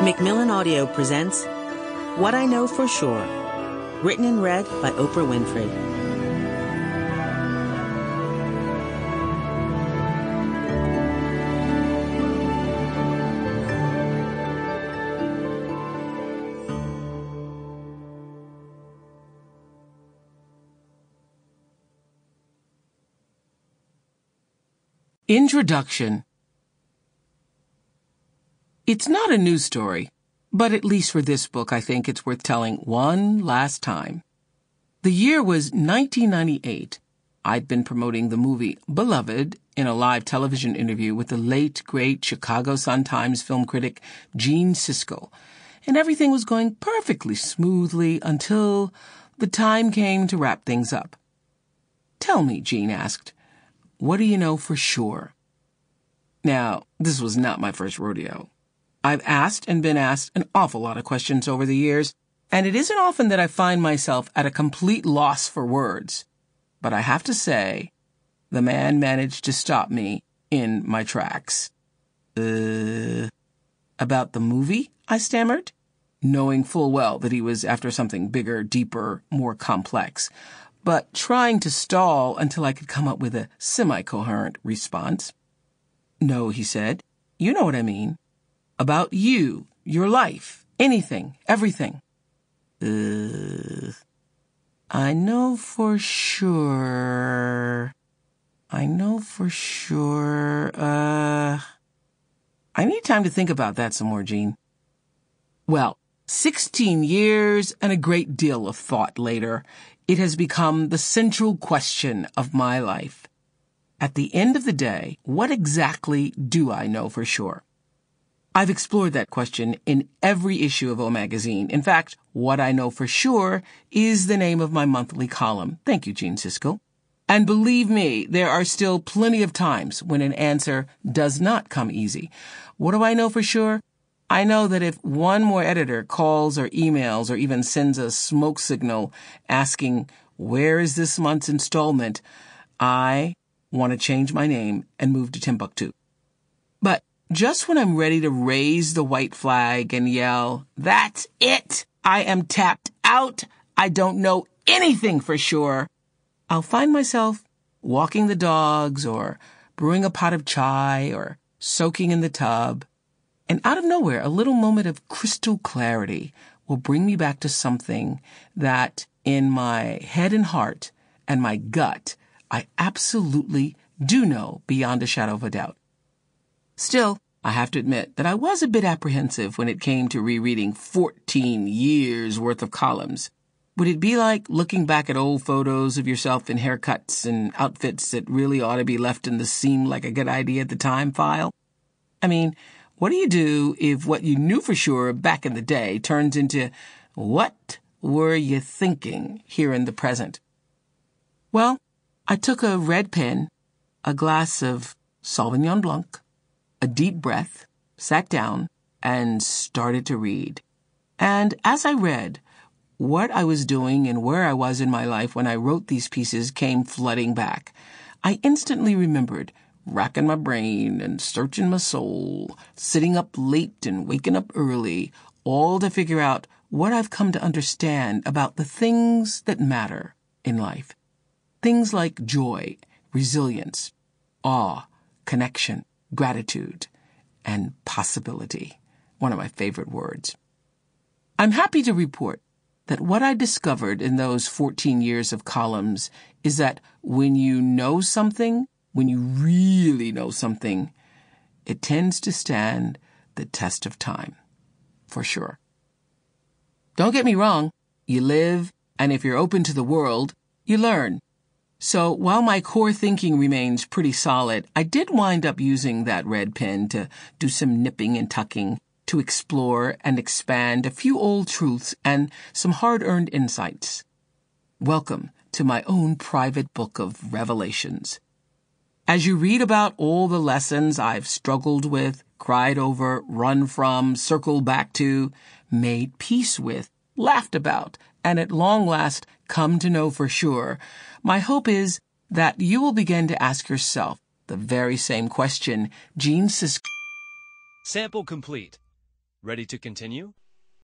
Macmillan Audio presents What I Know for Sure, written and read by Oprah Winfrey. Introduction It's not a news story, but at least for this book, I think it's worth telling one last time. The year was 1998. I'd been promoting the movie Beloved in a live television interview with the late, great Chicago Sun-Times film critic Gene Siskel, and everything was going perfectly smoothly until the time came to wrap things up. Tell me, Gene asked, what do you know for sure? Now, this was not my first rodeo. I've asked and been asked an awful lot of questions over the years, and it isn't often that I find myself at a complete loss for words. But I have to say, the man managed to stop me in my tracks. Uh, about the movie? I stammered, knowing full well that he was after something bigger, deeper, more complex, but trying to stall until I could come up with a semi-coherent response. No, he said. You know what I mean about you, your life, anything, everything. Uh, I know for sure. I know for sure. Uh, I need time to think about that some more, Gene. Well, 16 years and a great deal of thought later, it has become the central question of my life. At the end of the day, what exactly do I know for sure? I've explored that question in every issue of O Magazine. In fact, What I Know for Sure is the name of my monthly column. Thank you, Gene Siskel. And believe me, there are still plenty of times when an answer does not come easy. What do I know for sure? I know that if one more editor calls or emails or even sends a smoke signal asking, where is this month's installment? I want to change my name and move to Timbuktu. But just when I'm ready to raise the white flag and yell, that's it! I am tapped out! I don't know anything for sure! I'll find myself walking the dogs or brewing a pot of chai or soaking in the tub. And out of nowhere, a little moment of crystal clarity will bring me back to something that in my head and heart and my gut, I absolutely do know beyond a shadow of a doubt. Still, I have to admit that I was a bit apprehensive when it came to rereading 14 years worth of columns. Would it be like looking back at old photos of yourself in haircuts and outfits that really ought to be left in the seem like a good idea at the time file? I mean, what do you do if what you knew for sure back in the day turns into what were you thinking here in the present? Well, I took a red pen, a glass of Sauvignon Blanc, a deep breath, sat down, and started to read. And as I read, what I was doing and where I was in my life when I wrote these pieces came flooding back. I instantly remembered racking my brain and searching my soul, sitting up late and waking up early, all to figure out what I've come to understand about the things that matter in life. Things like joy, resilience, awe, connection, gratitude, and possibility. One of my favorite words. I'm happy to report that what I discovered in those 14 years of columns is that when you know something, when you really know something, it tends to stand the test of time. For sure. Don't get me wrong. You live, and if you're open to the world, you learn. So while my core thinking remains pretty solid, I did wind up using that red pen to do some nipping and tucking, to explore and expand a few old truths and some hard-earned insights. Welcome to my own private book of revelations. As you read about all the lessons I've struggled with, cried over, run from, circled back to, made peace with, laughed about, and at long last come to know for sure, my hope is that you will begin to ask yourself the very same question Gene. Sample complete. Ready to continue?